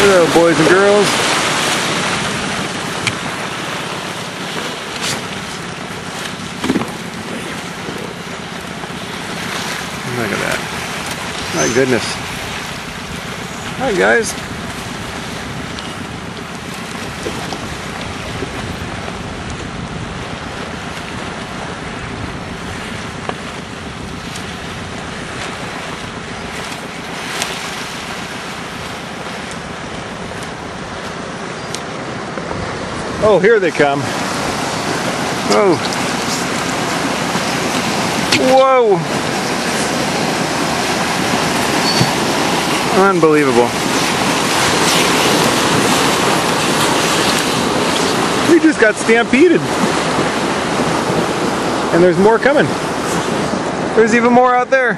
Hello, boys and girls. Look at that. My goodness. Hi, guys. Oh, here they come. Oh. Whoa. Unbelievable. We just got stampeded. And there's more coming. There's even more out there.